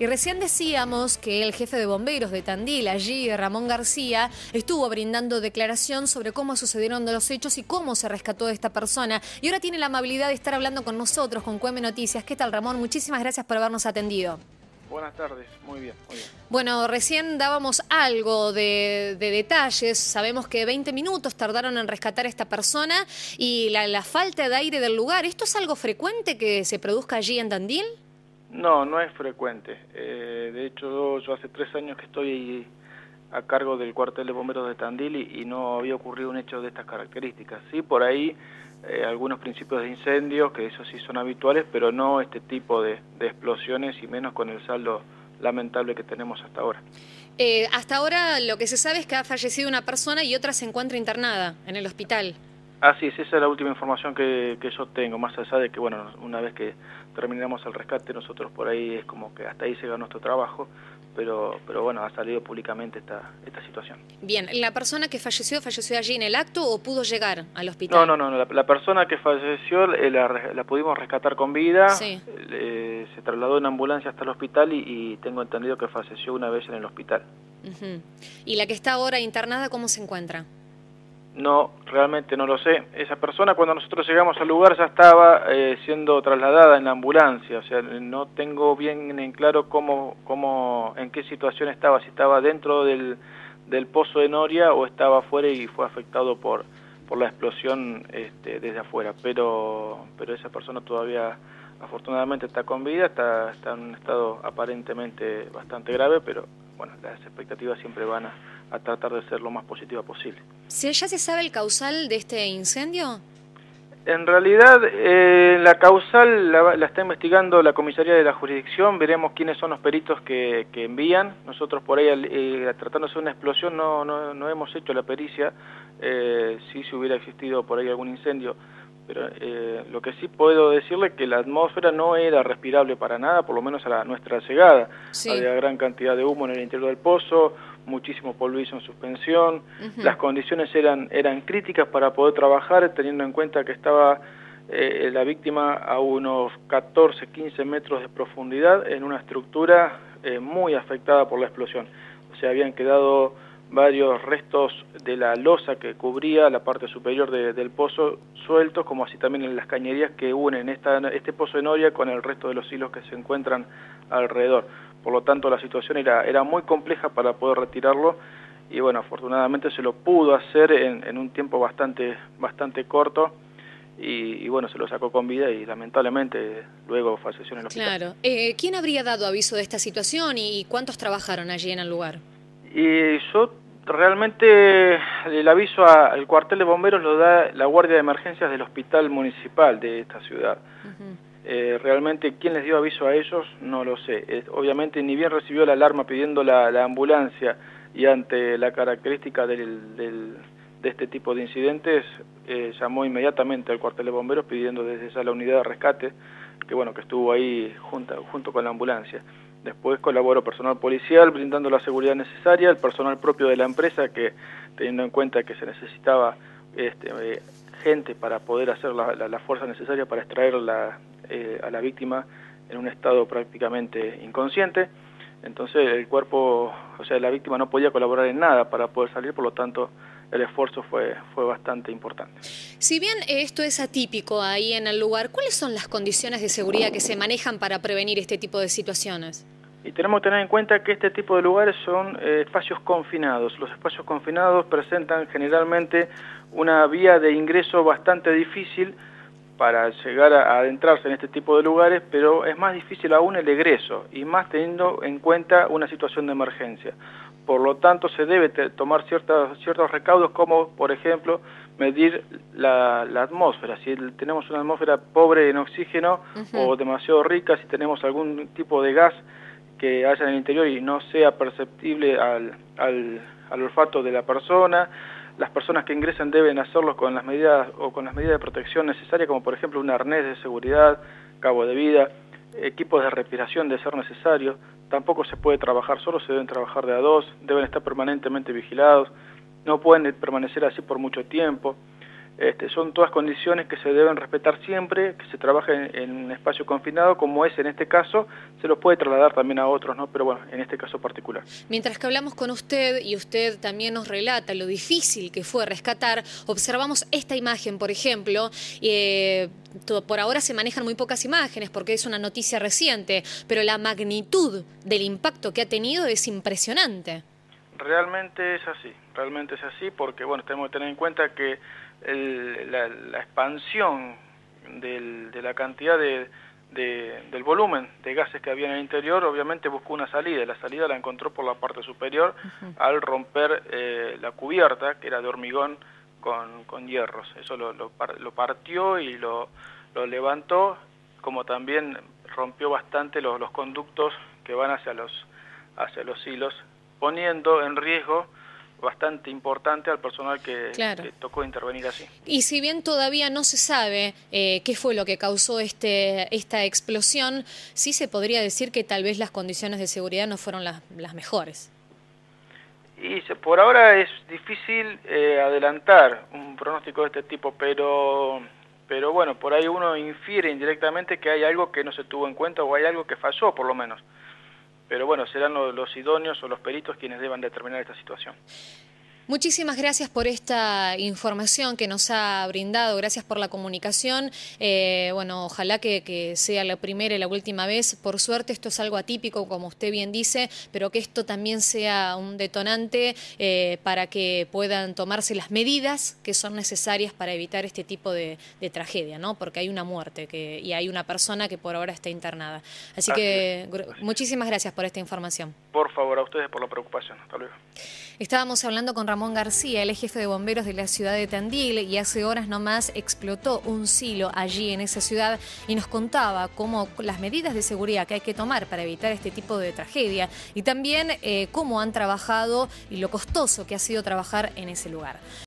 Y recién decíamos que el jefe de bomberos de Tandil, allí Ramón García, estuvo brindando declaración sobre cómo sucedieron los hechos y cómo se rescató de esta persona. Y ahora tiene la amabilidad de estar hablando con nosotros, con Cueme Noticias. ¿Qué tal, Ramón? Muchísimas gracias por habernos atendido. Buenas tardes, muy bien, muy bien. Bueno, recién dábamos algo de, detalles. Sabemos que 20 minutos tardaron en rescatar a esta persona y la, falta de aire del lugar. ¿Esto es algo frecuente que se produzca allí en Dandil? No, no es frecuente. Eh, de hecho, yo hace tres años que estoy a cargo del cuartel de bomberos de Tandil y, no había ocurrido un hecho de estas características. Sí, por ahí eh, algunos principios de incendios, que eso sí son habituales, pero no este tipo de, explosiones y menos con el saldo lamentable que tenemos hasta ahora. Eh, hasta ahora lo que se sabe es que ha fallecido una persona y otra se encuentra internada en el hospital. Así es, esa es la última información que, que yo tengo, más allá de que, bueno, una vez que terminamos el rescate, nosotros por ahí es como que hasta ahí se va nuestro trabajo, pero, pero bueno, ha salido públicamente esta, esta situación. Bien, ¿la persona que falleció, falleció allí en el acto o pudo llegar al hospital? No, no, no, la, persona que falleció eh, la, pudimos rescatar con vida, se trasladó en ambulancia hasta el hospital y, tengo entendido que falleció una vez en el hospital. ¿Y la que está ahora internada, cómo se encuentra? No, realmente no lo sé. Esa persona cuando nosotros llegamos al lugar ya estaba eh, siendo trasladada en la ambulancia, o sea, no tengo bien en claro cómo, cómo, en qué situación estaba, si estaba dentro del, del pozo de Noria o estaba afuera y fue afectado por, por la explosión este, desde afuera, pero, pero esa persona todavía afortunadamente está con vida, está, está en un estado aparentemente bastante grave, pero bueno, las expectativas siempre van a, tratar de ser lo más positiva posible. ¿Ya se sabe el causal de este incendio? En realidad, eh, la causal la, está investigando la comisaría de la jurisdicción, veremos quiénes son los peritos que, envían. Nosotros por ahí, eh, tratándose de una explosión, no, no, no hemos hecho la pericia, eh, si se hubiera existido por ahí algún incendio pero eh, lo que sí puedo decirle que la atmósfera no era respirable para nada, por lo menos a la, nuestra llegada. Había gran cantidad de humo en el interior del pozo, muchísimo polvillo en suspensión, las condiciones eran, eran críticas para poder trabajar, teniendo en cuenta que estaba eh, la víctima a unos 14, 15 metros de profundidad en una estructura eh, muy afectada por la explosión. O sea, habían quedado varios restos de la losa que cubría la parte superior del pozo sueltos, como así también en las cañerías que unen esta, este pozo de Noria con el resto de los hilos que se encuentran alrededor. Por lo tanto, la situación era, era muy compleja para poder retirarlo y bueno, afortunadamente se lo pudo hacer en, un tiempo bastante, bastante corto. Y, bueno, se lo sacó con vida y lamentablemente luego falleció en el hospital. Claro. Eh, ¿Quién habría dado aviso de esta situación y cuántos trabajaron allí en el lugar? Y yo realmente el aviso al cuartel de bomberos lo da la Guardia de Emergencias del Hospital Municipal de esta ciudad. Eh, realmente quién les dio aviso a ellos no lo sé. obviamente ni bien recibió la alarma pidiendo la, ambulancia y ante la característica del, de este tipo de incidentes eh, llamó inmediatamente al cuartel de bomberos pidiendo desde esa la unidad de rescate que bueno que estuvo ahí junto, junto con la ambulancia. Después colaboró personal policial brindando la seguridad necesaria, el personal propio de la empresa que teniendo en cuenta que se necesitaba este, eh, gente para poder hacer la, fuerza necesaria para extraer eh, a la víctima en un estado prácticamente inconsciente. Entonces el cuerpo, o sea, la víctima no podía colaborar en nada para poder salir, por lo tanto el esfuerzo fue, fue bastante importante. Si bien esto es atípico ahí en el lugar, ¿cuáles son las condiciones de seguridad que se manejan para prevenir este tipo de situaciones? Y tenemos que tener en cuenta que este tipo de lugares son eh, espacios confinados. Los espacios confinados presentan generalmente una vía de ingreso bastante difícil para llegar a, adentrarse en este tipo de lugares, pero es más difícil aún el egreso, y más teniendo en cuenta una situación de emergencia. Por lo tanto, se debe tomar ciertos, ciertos recaudos, como por ejemplo medir la, atmósfera. Si tenemos una atmósfera pobre en oxígeno o demasiado rica, si tenemos algún tipo de gas que haya en el interior y no sea perceptible al, al, al olfato de la persona, las personas que ingresan deben hacerlo con las medidas o con las medidas de protección necesarias, como por ejemplo un arnés de seguridad, cabo de vida, equipos de respiración de ser necesario. Tampoco se puede trabajar solo, se deben trabajar de a dos, deben estar permanentemente vigilados, no pueden permanecer así por mucho tiempo. Este, son todas condiciones que se deben respetar siempre, que se trabaja en, un espacio confinado, como es en este caso, se los puede trasladar también a otros, ¿no? pero bueno, en este caso particular. Mientras que hablamos con usted y usted también nos relata lo difícil que fue rescatar, observamos esta imagen, por ejemplo, eh, por ahora se manejan muy pocas imágenes porque es una noticia reciente, pero la magnitud del impacto que ha tenido es impresionante. Realmente es así, realmente es así porque bueno, tenemos que tener en cuenta que la, expansión de la cantidad de, del volumen de gases que había en el interior, obviamente buscó una salida. La salida la encontró por la parte superior al romper eh, la cubierta, que era de hormigón con, con hierros. Eso lo, lo, partió y lo, lo, levantó, como también rompió bastante los, los conductos que van hacia los, hacia los hilos, poniendo en riesgo bastante importante al personal que, tocó intervenir así. Y si bien todavía no se sabe eh, qué fue lo que causó este, esta explosión, sí se podría decir que tal vez las condiciones de seguridad no fueron las, las mejores. Y por ahora es difícil eh, adelantar un pronóstico de este tipo, pero, pero bueno, por ahí uno infiere indirectamente que hay algo que no se tuvo en cuenta o hay algo que falló por lo menos pero bueno, serán los, idóneos o los peritos quienes deban determinar esta situación. Muchísimas gracias por esta información que nos ha brindado, gracias por la comunicación. Eh, bueno, ojalá que, sea la primera y la última vez. Por suerte esto es algo atípico, como usted bien dice, pero que esto también sea un detonante eh, para que puedan tomarse las medidas que son necesarias para evitar este tipo de, tragedia, ¿no? Porque hay una muerte que, y hay una persona que por ahora está internada. Así, que muchísimas gracias por esta información. Por favor, a ustedes por la preocupación. Hasta luego. Estábamos hablando con García, el jefe de bomberos de la ciudad de Tandil, y hace horas nomás explotó un silo allí en esa ciudad y nos contaba cómo las medidas de seguridad que hay que tomar para evitar este tipo de tragedia y también eh, cómo han trabajado y lo costoso que ha sido trabajar en ese lugar.